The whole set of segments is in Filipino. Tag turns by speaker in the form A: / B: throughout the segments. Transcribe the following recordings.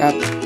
A: Yep.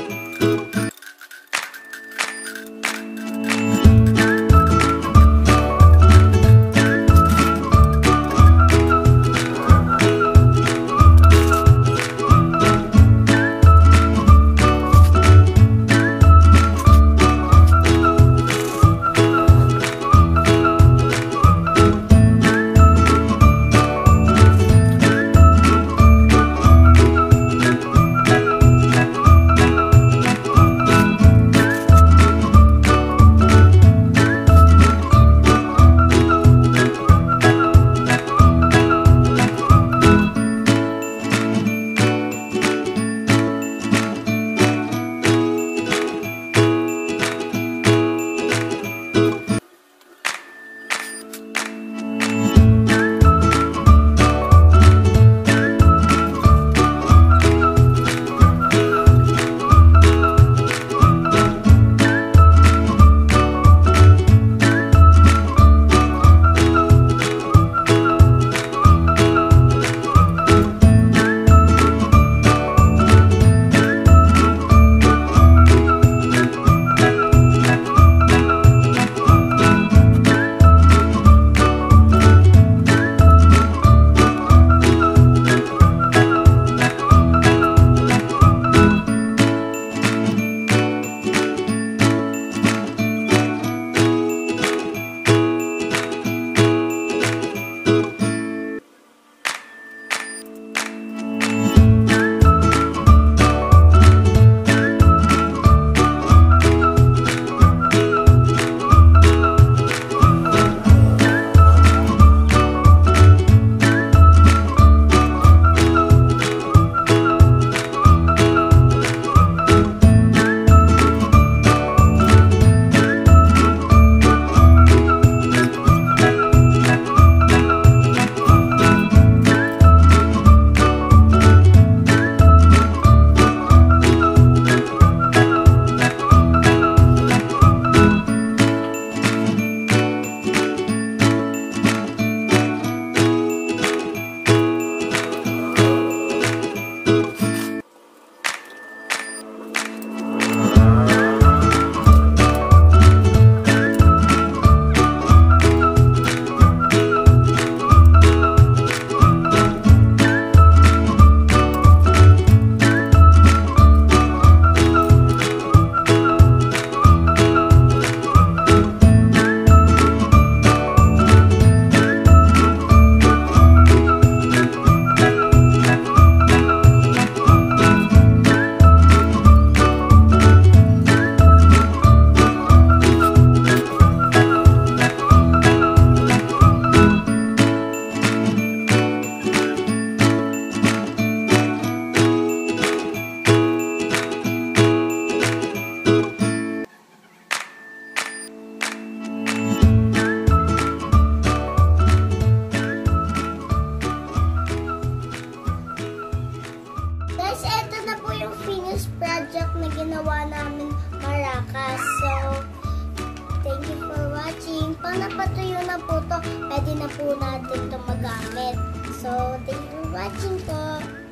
A: Pag napatuyo na po to, pwede na po natin to magamit. So, thank you for watching po.